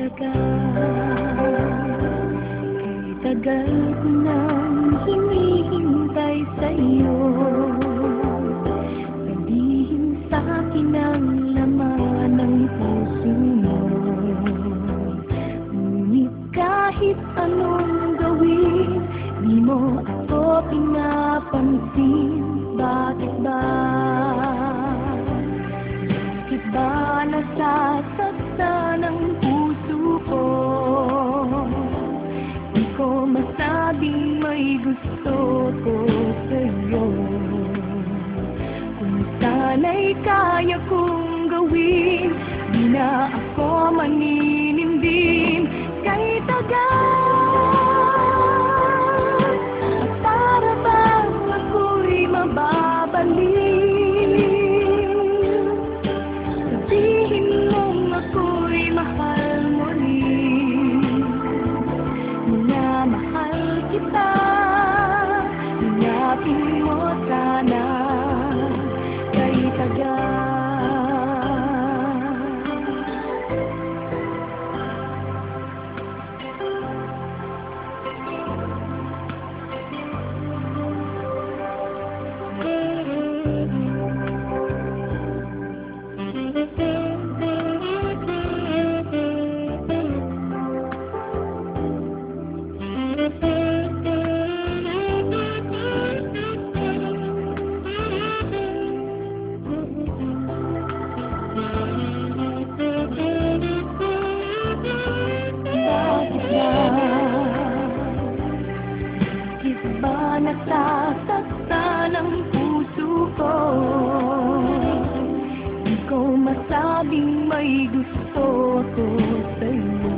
tagal Kay hinihintay sa'yo Sabihin sa'kin ang laman ng puso mo Ngunit kahit anong gawin Di mo ako pinapansin Bakit ba? Bakit ba nasasakit? Gusto ko sa'yo. Kung sana'y kaya kong gawin Di na ako maninindim Kay tagal nasasaktan ang puso ko? Ko masabing may gusto ko sa'yo.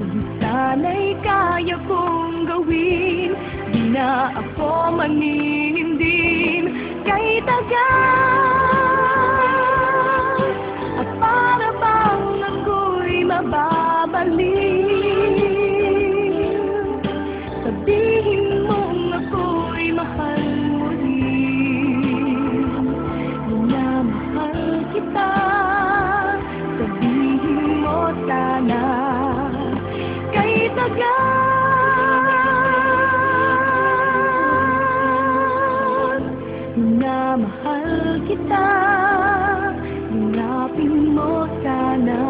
Kung sana'y kaya kong gawin Di na ako maninindim Kay tagal At para bang ako'y mababalik Sabihin mong ako'y mahal mo rin. Minamahal kita. Sabihin mo sana Kay tagal Minamahal kita. Hinapin mo sana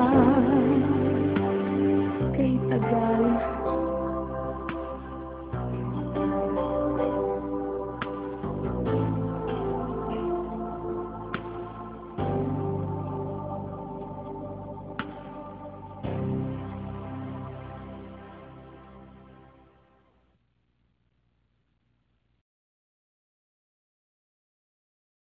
Kay tagal